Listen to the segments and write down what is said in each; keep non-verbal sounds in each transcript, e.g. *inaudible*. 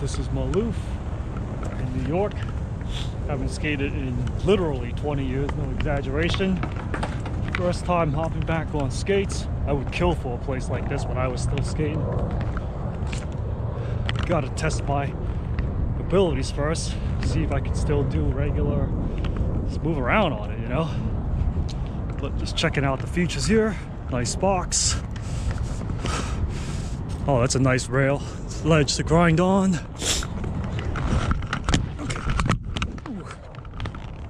This is Maloof in New York. Haven't skated in literally 20 years, no exaggeration. First time hopping back on skates. I would kill for a place like this when I was still skating. Gotta test my abilities first, see if I can still do regular, just move around on it, you know? But just checking out the features here. Nice box. Oh, that's a nice rail. Ledge to grind on.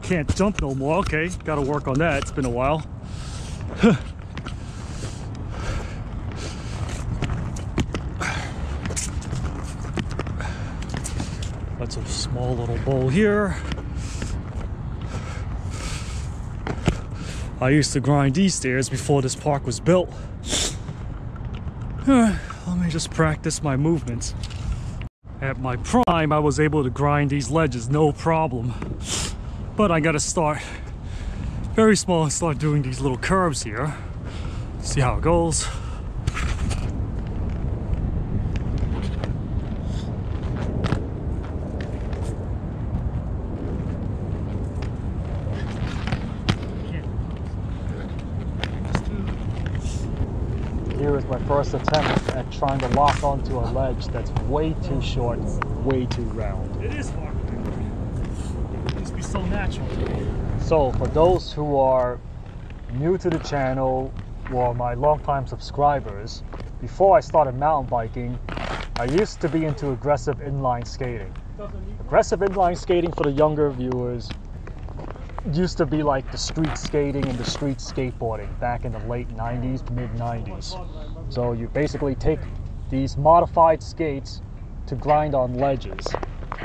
Can't jump no more. Okay, gotta work on that. It's been a while. *sighs* That's a small little bowl here. I used to grind these stairs before this park was built. *sighs* Let me just practice my movements. At my prime, I was able to grind these ledges no problem. But I gotta start very small and start doing these little curves here. See how it goes. Here is my first attempt at trying to lock onto a ledge that's way too short, way too round. It is hard. It to be so natural. So, for those who are new to the channel or my longtime subscribers, before I started mountain biking, I used to be into aggressive inline skating. Aggressive inline skating for the younger viewers used to be like the street skating and the street skateboarding back in the late 90s, mid 90s. So you basically take these modified skates to grind on ledges.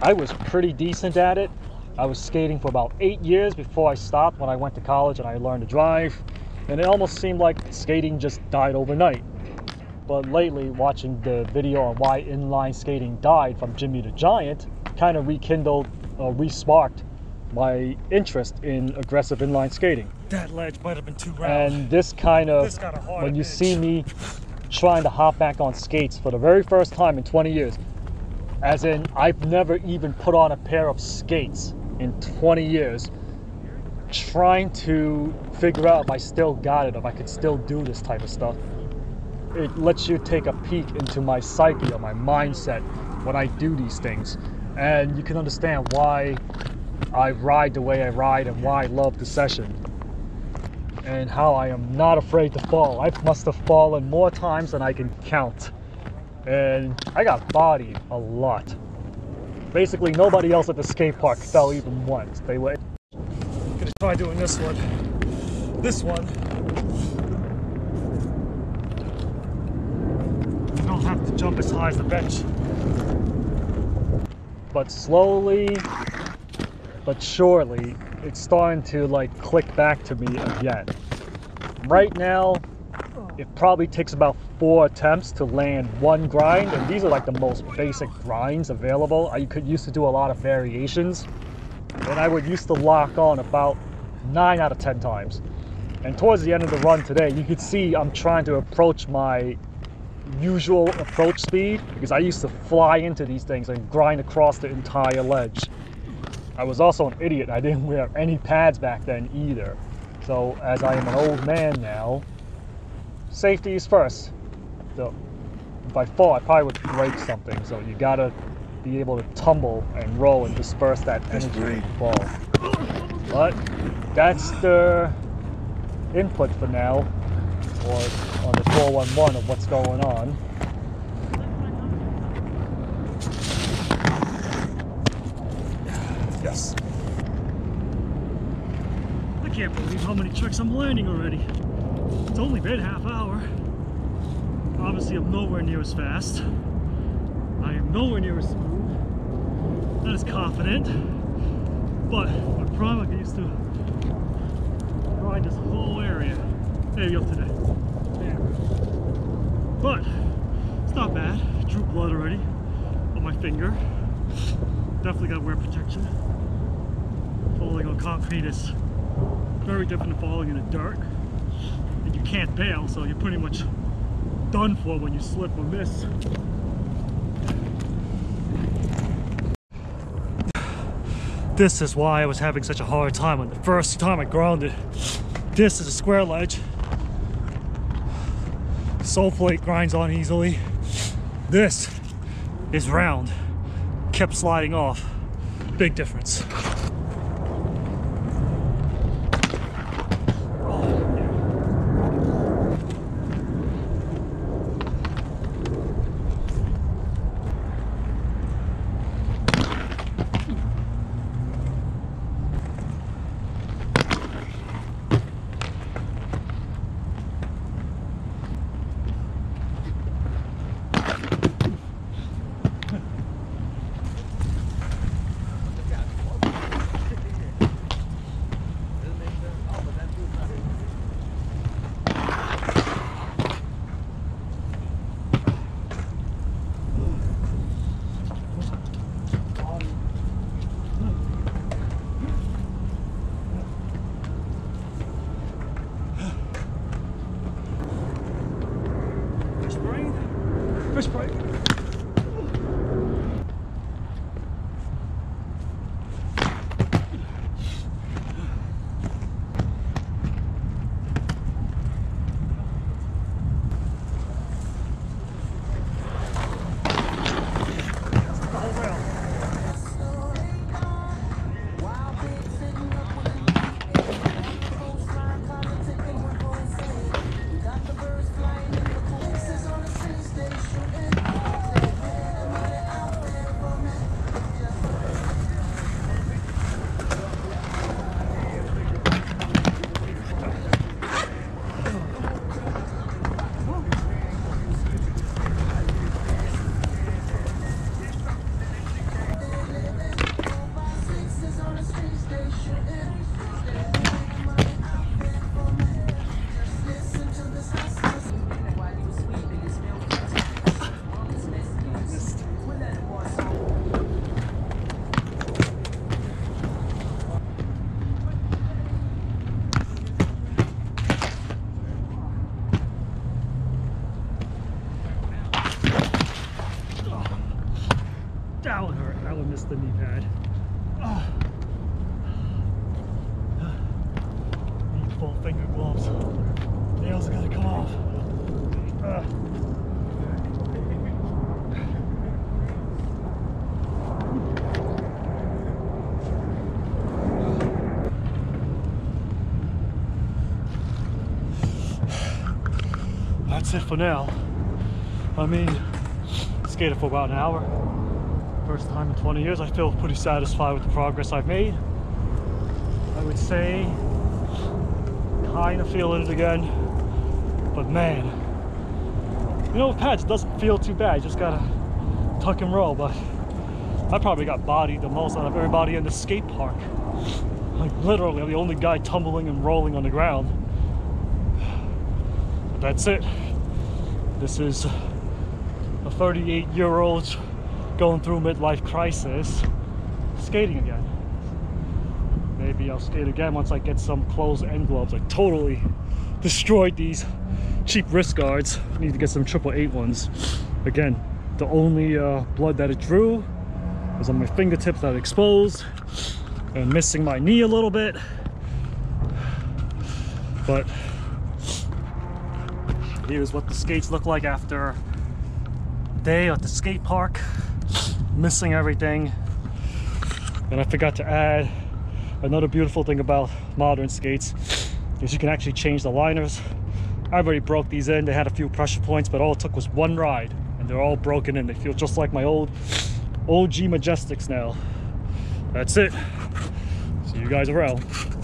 I was pretty decent at it. I was skating for about eight years before I stopped when I went to college and I learned to drive. And it almost seemed like skating just died overnight. But lately, watching the video on why inline skating died from Jimmy the Giant kind of rekindled, uh, re-sparked my interest in aggressive inline skating. That ledge might have been too round. And this kind of, This got a hard when you edge. see me trying to hop back on skates for the very first time in 20 years, as in I've never even put on a pair of skates in 20 years, trying to figure out if I still got it, if I could still do this type of stuff. It lets you take a peek into my psyche or my mindset when I do these things. And you can understand why I ride the way I ride and why I love the session. And how I am not afraid to fall. I must have fallen more times than I can count. And I got bodied a lot. Basically, nobody else at the skate park fell even once. They were. Gonna try doing this one. This one. You don't have to jump as high as the bench. But slowly, but surely, it's starting to like click back to me again. Right now, it probably takes about four attempts to land one grind, and these are like the most basic grinds available. I could used to do a lot of variations, and I would used to lock on about nine out of ten times. And towards the end of the run today, you could see I'm trying to approach my usual approach speed because I used to fly into these things and grind across the entire ledge. I was also an idiot. I didn't wear any pads back then either. So as I am an old man now, safety is first. So if I fall, I probably would break something. So you gotta be able to tumble and roll and disperse that energy you fall. But that's the input for now, or on the 411 of what's going on. Yes. I can't believe how many tricks I'm landing already. It's only been half hour. Obviously, I'm nowhere near as fast. I am nowhere near as smooth. Not as confident. But I used to ride this whole area. You go today. There. But it's not bad. Drew blood already on my finger. Definitely gotta wear protection. Falling on concrete is very different falling in the dirt. And you can't bail, so you're pretty much done for when you slip or miss. This is why I was having such a hard time on the first time I grounded. This is a square ledge. Soul plate grinds on easily. This is round. Kept sliding off. Big difference. Missed the knee pad. Ah. Need full finger gloves. Nails gonna come off. Ah. *sighs* That's it for now. I mean, skated for about an hour. First time in 20 years, I feel pretty satisfied with the progress I've made. I would say, kind of feeling it again, but man, you know, with pads, doesn't feel too bad. You just gotta tuck and roll, but I probably got bodied the most out of everybody in the skate park. Like literally, I'm the only guy tumbling and rolling on the ground. But that's it. This is a 38 year old going through midlife crisis skating again. Maybe I'll skate again once I get some clothes and gloves. I totally destroyed these cheap wrist guards. Need to get some triple eight ones. Again, the only uh, blood that it drew was on my fingertips that exposed and missing my knee a little bit. But here's what the skates look like after day at the skate park missing everything. And I forgot to add another beautiful thing about modern skates is you can actually change the liners. I already broke these in. They had a few pressure points but all it took was one ride and they're all broken in they feel just like my old OG Majestics now. That's it. See you guys around